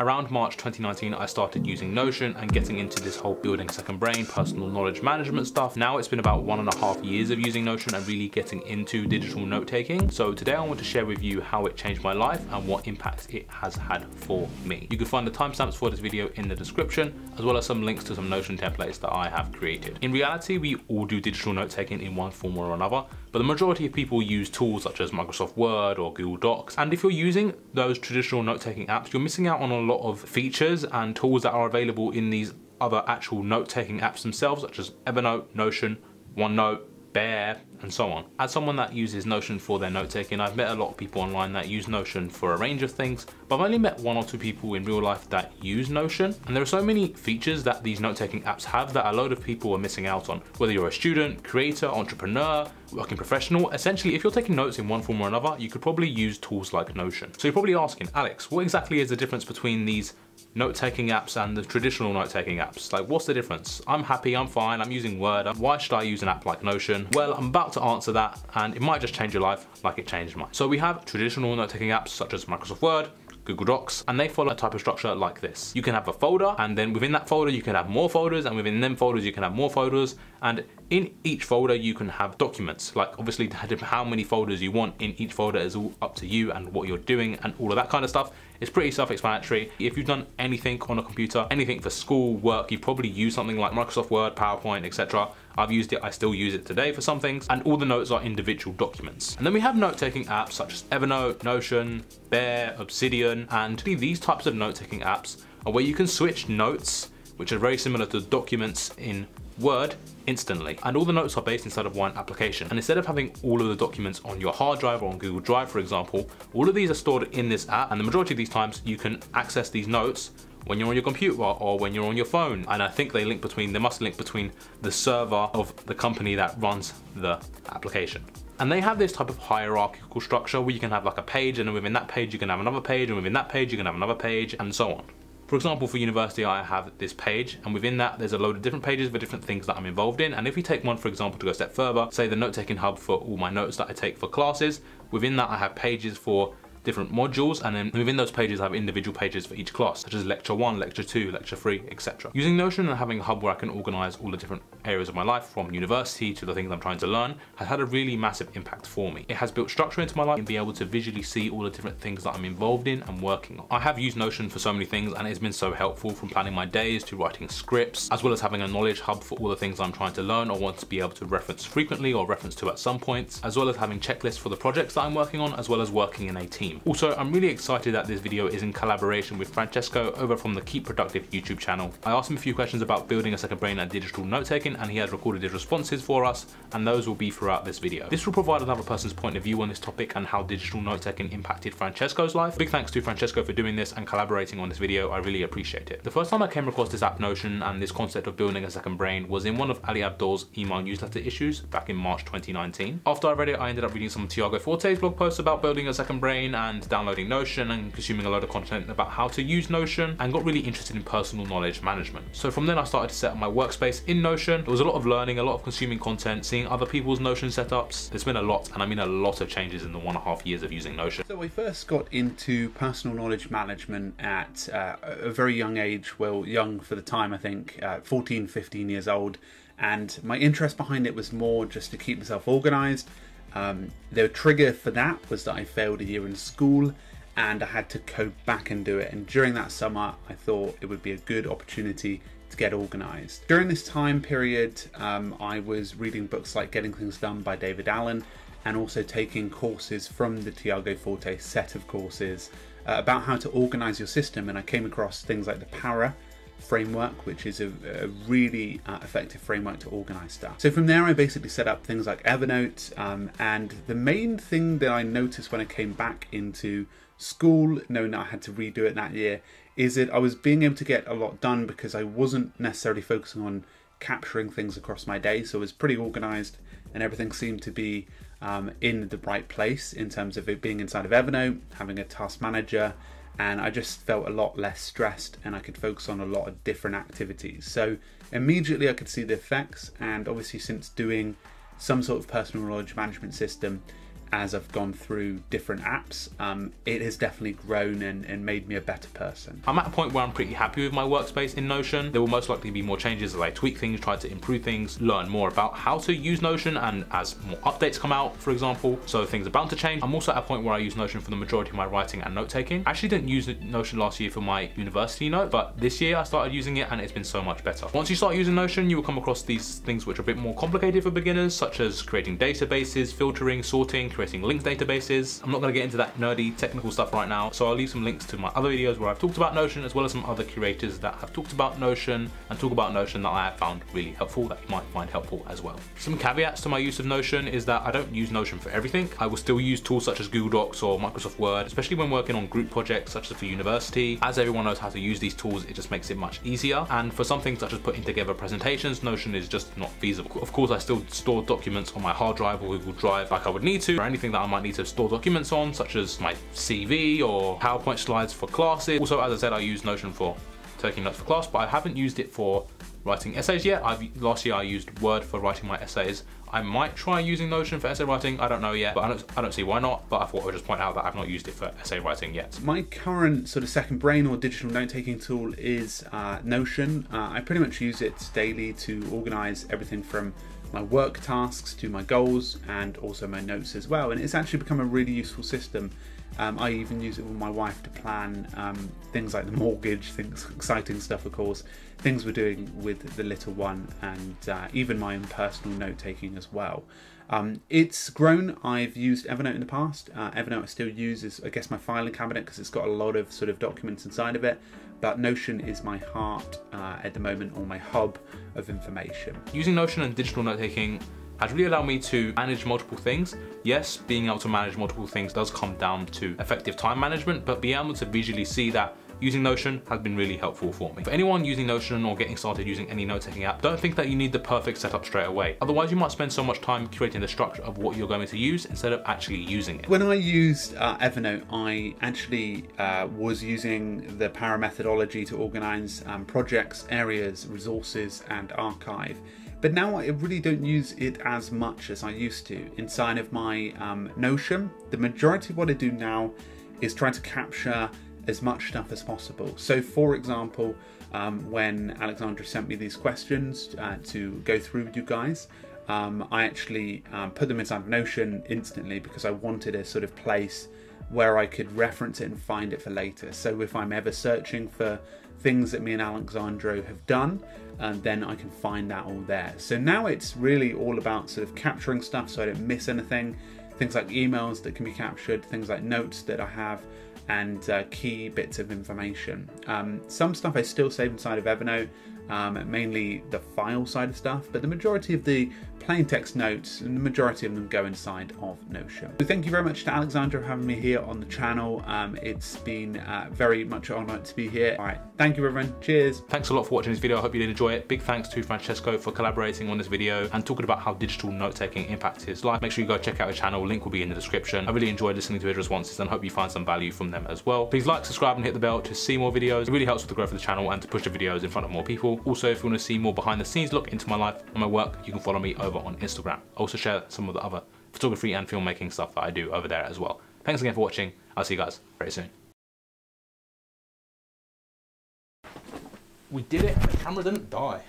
Around March 2019, I started using Notion and getting into this whole building second brain, personal knowledge management stuff. Now it's been about one and a half years of using Notion and really getting into digital note taking. So today I want to share with you how it changed my life and what impact it has had for me. You can find the timestamps for this video in the description, as well as some links to some Notion templates that I have created. In reality, we all do digital note taking in one form or another, but the majority of people use tools such as Microsoft Word or Google Docs. And if you're using those traditional note taking apps, you're missing out on a lot of features and tools that are available in these other actual note-taking apps themselves, such as Evernote, Notion, OneNote, Bear, and so on. As someone that uses Notion for their note taking, I've met a lot of people online that use Notion for a range of things, but I've only met one or two people in real life that use Notion. And there are so many features that these note taking apps have that a load of people are missing out on. Whether you're a student, creator, entrepreneur, working professional, essentially if you're taking notes in one form or another, you could probably use tools like Notion. So you're probably asking, Alex, what exactly is the difference between these note-taking apps and the traditional note-taking apps. Like, what's the difference? I'm happy, I'm fine, I'm using Word. Why should I use an app like Notion? Well, I'm about to answer that, and it might just change your life like it changed mine. So we have traditional note-taking apps such as Microsoft Word, Google Docs, and they follow a type of structure like this. You can have a folder, and then within that folder, you can have more folders, and within them folders, you can have more folders, and in each folder, you can have documents. Like obviously, how many folders you want in each folder is all up to you and what you're doing and all of that kind of stuff. It's pretty self-explanatory. If you've done anything on a computer, anything for school, work, you probably use something like Microsoft Word, PowerPoint, etc. I've used it, I still use it today for some things, and all the notes are individual documents. And then we have note-taking apps such as Evernote, Notion, Bear, Obsidian, and these types of note-taking apps are where you can switch notes, which are very similar to documents in Word instantly. And all the notes are based inside of one application. And instead of having all of the documents on your hard drive or on Google Drive, for example, all of these are stored in this app. And the majority of these times you can access these notes when you're on your computer or when you're on your phone. And I think they link between, they must link between the server of the company that runs the application. And they have this type of hierarchical structure where you can have like a page and then within that page you can have another page and within that page you can have another page and so on. For example, for university, I have this page, and within that, there's a load of different pages for different things that I'm involved in. And if we take one, for example, to go a step further, say the note-taking hub for all my notes that I take for classes, within that, I have pages for different modules and then within those pages I have individual pages for each class such as lecture 1, lecture 2, lecture 3, etc. Using Notion and having a hub where I can organise all the different areas of my life from university to the things I'm trying to learn has had a really massive impact for me. It has built structure into my life and be able to visually see all the different things that I'm involved in and working on. I have used Notion for so many things and it's been so helpful from planning my days to writing scripts as well as having a knowledge hub for all the things I'm trying to learn or want to be able to reference frequently or reference to at some points as well as having checklists for the projects that I'm working on as well as working in a team team. Also, I'm really excited that this video is in collaboration with Francesco over from the Keep Productive YouTube channel. I asked him a few questions about building a second brain and digital note taking and he has recorded his responses for us and those will be throughout this video. This will provide another person's point of view on this topic and how digital note taking impacted Francesco's life. Big thanks to Francesco for doing this and collaborating on this video, I really appreciate it. The first time I came across this app Notion and this concept of building a second brain was in one of Ali Abdaal's email newsletter issues back in March 2019. After I read it, I ended up reading some Tiago Forte's blog posts about building a second brain and downloading Notion and consuming a lot of content about how to use Notion and got really interested in personal knowledge management. So from then I started to set up my workspace in Notion. There was a lot of learning, a lot of consuming content, seeing other people's Notion setups. There's been a lot, and I mean a lot of changes in the one and a half years of using Notion. So we first got into personal knowledge management at uh, a very young age, well, young for the time, I think, uh, 14, 15 years old. And my interest behind it was more just to keep myself organized um, the trigger for that was that I failed a year in school and I had to go back and do it. And during that summer, I thought it would be a good opportunity to get organized. During this time period, um, I was reading books like Getting Things Done by David Allen and also taking courses from the Tiago Forte set of courses uh, about how to organize your system. And I came across things like the Para framework, which is a, a really uh, effective framework to organize stuff. So from there, I basically set up things like Evernote. Um, and the main thing that I noticed when I came back into school, knowing that I had to redo it that year, is that I was being able to get a lot done because I wasn't necessarily focusing on capturing things across my day. So it was pretty organized and everything seemed to be um, in the right place in terms of it being inside of Evernote, having a task manager, and I just felt a lot less stressed and I could focus on a lot of different activities. So immediately I could see the effects, and obviously, since doing some sort of personal knowledge management system as I've gone through different apps, um, it has definitely grown and, and made me a better person. I'm at a point where I'm pretty happy with my workspace in Notion. There will most likely be more changes as I tweak things, try to improve things, learn more about how to use Notion and as more updates come out, for example, so things are bound to change. I'm also at a point where I use Notion for the majority of my writing and note taking. I actually didn't use Notion last year for my university note, but this year I started using it and it's been so much better. Once you start using Notion, you will come across these things which are a bit more complicated for beginners, such as creating databases, filtering, sorting, creating linked databases. I'm not gonna get into that nerdy technical stuff right now, so I'll leave some links to my other videos where I've talked about Notion, as well as some other curators that have talked about Notion and talk about Notion that I have found really helpful, that you might find helpful as well. Some caveats to my use of Notion is that I don't use Notion for everything. I will still use tools such as Google Docs or Microsoft Word, especially when working on group projects such as for university. As everyone knows how to use these tools, it just makes it much easier. And for something such as putting together presentations, Notion is just not feasible. Of course, I still store documents on my hard drive or Google Drive like I would need to, anything that I might need to store documents on, such as my CV or PowerPoint slides for classes. Also, as I said, I use Notion for taking notes for class, but I haven't used it for writing essays yet. I've, last year I used Word for writing my essays. I might try using Notion for essay writing, I don't know yet, but I don't, I don't see why not, but I thought I would just point out that I've not used it for essay writing yet. My current sort of second brain or digital note-taking tool is uh, Notion. Uh, I pretty much use it daily to organize everything from my work tasks to my goals and also my notes as well. And it's actually become a really useful system. Um, I even use it with my wife to plan um, things like the mortgage, things exciting stuff, of course, things we're doing with the little one, and uh, even my own personal note taking as well. Um, it's grown. I've used Evernote in the past. Uh, Evernote I still use is, I guess, my filing cabinet because it's got a lot of sort of documents inside of it but Notion is my heart uh, at the moment or my hub of information. Using Notion and digital note taking has really allowed me to manage multiple things. Yes, being able to manage multiple things does come down to effective time management, but being able to visually see that using Notion has been really helpful for me. For anyone using Notion or getting started using any note-taking app, don't think that you need the perfect setup straight away. Otherwise, you might spend so much time creating the structure of what you're going to use instead of actually using it. When I used uh, Evernote, I actually uh, was using the PARA methodology to organize um, projects, areas, resources, and archive. But now I really don't use it as much as I used to. Inside of my um, Notion, the majority of what I do now is trying to capture as much stuff as possible. So, for example, um, when Alexandro sent me these questions uh, to go through with you guys, um, I actually um, put them inside Notion instantly because I wanted a sort of place where I could reference it and find it for later. So if I'm ever searching for things that me and Alexandro have done, um, then I can find that all there. So now it's really all about sort of capturing stuff so I don't miss anything. Things like emails that can be captured, things like notes that I have, and uh, key bits of information. Um, some stuff I still save inside of Evernote, um, mainly the file side of stuff, but the majority of the plain text notes, and the majority of them go inside of Notion. So thank you very much to Alexandro for having me here on the channel. Um, it's been uh, very much an honour to be here. All right, thank you everyone. Cheers. Thanks a lot for watching this video. I hope you did enjoy it. Big thanks to Francesco for collaborating on this video and talking about how digital note-taking impacts his life. Make sure you go check out his channel. Link will be in the description. I really enjoyed listening to his responses and hope you find some value from them as well. Please like, subscribe and hit the bell to see more videos. It really helps with the growth of the channel and to push the videos in front of more people. Also, if you want to see more behind the scenes look into my life and my work, you can follow me over on Instagram. I also share some of the other photography and filmmaking stuff that I do over there as well. Thanks again for watching. I'll see you guys very soon. We did it. The camera didn't die.